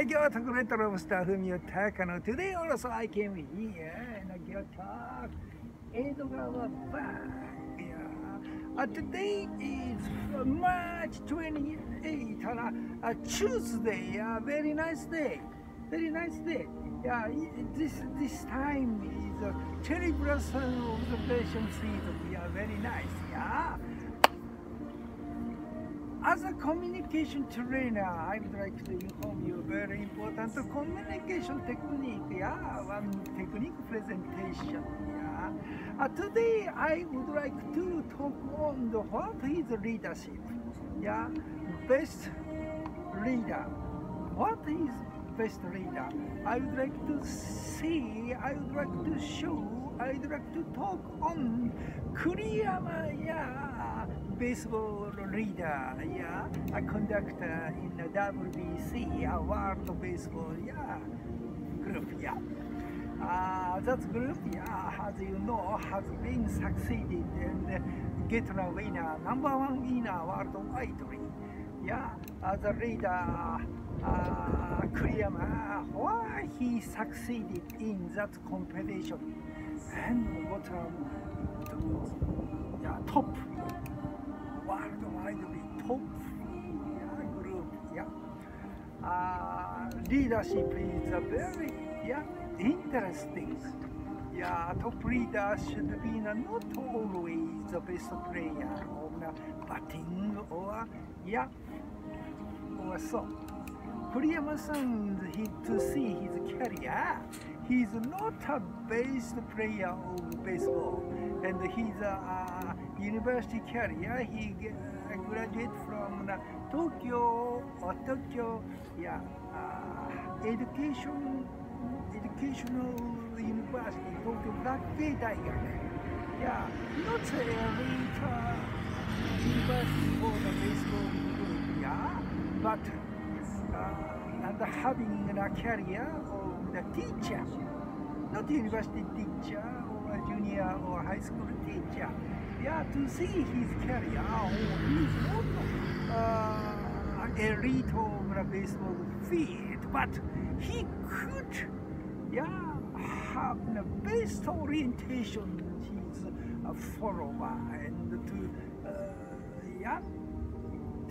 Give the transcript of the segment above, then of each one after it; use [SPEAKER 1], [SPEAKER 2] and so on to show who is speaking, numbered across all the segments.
[SPEAKER 1] I got a great lobster your Takano. Today also I came here and got talk. Edogawa Park. Yeah. Uh, today is March 28, uh, uh, Tuesday. Uh, very nice day. Very nice day. Yeah, this this time is a cherry blossom observation season. Yeah, very nice. Yeah. As a communication trainer, I would like to inform you very important communication technique. Yeah, one technique presentation. Yeah. Uh, today I would like to talk on the what is leadership. Yeah, best leader. What is best leader? I would like to see. I would like to show. I would like to talk on Kuriyama. Yeah baseball reader, yeah, a conductor in the WBC, a World Baseball, yeah, group, yeah. Uh, that group, yeah, as you know, has been succeeded and get a winner, number one winner worldwide. Yeah, as a leader, uh, Kuriyama, why he succeeded in that competition and what um, yeah, top worldwide top group. Yeah, uh, leadership is a very yeah interesting. Yeah, top leader should be not always the best player of the batting or yeah or so. Kuriyama-san, he, to see his career, he's not a best player of baseball, and he's a, university career. He uh, graduated from the Tokyo or Tokyo, yeah, uh, education, educational university, Tokyo Gakugei Daigaku. Yeah, not elite uh, university for the baseball group, yeah, but uh, and having a career of the teacher, not university teacher or a junior or high school teacher. Yeah, to see his career, oh, he's not uh, elite of the baseball field, but he could, yeah, have the best orientation. He's a follower and to, uh, yeah,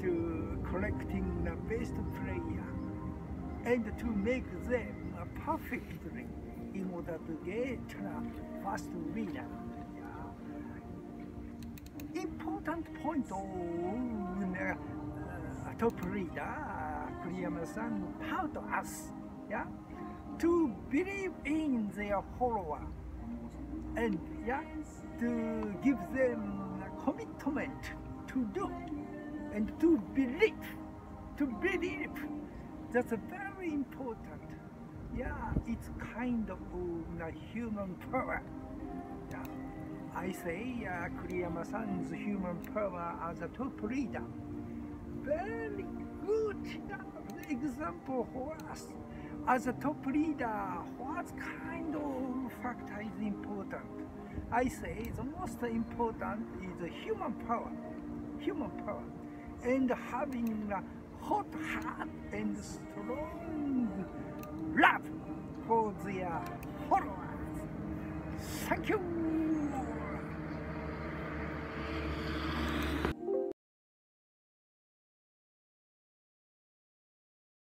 [SPEAKER 1] to collecting the best player and to make them perfectly in order to get a first winner important point of uh, top leader, Kuriyama-san, taught us, yeah, to believe in their follower and yeah, to give them commitment to do and to believe, to believe. That's very important. Yeah, it's kind of uh, human power. Yeah. I say uh, Kuriyama-san's human power as a top leader. Very good example for us. As a top leader, what kind of factor is important? I say the most important is human power. Human power. And having a hot heart and strong love for their followers. Thank you.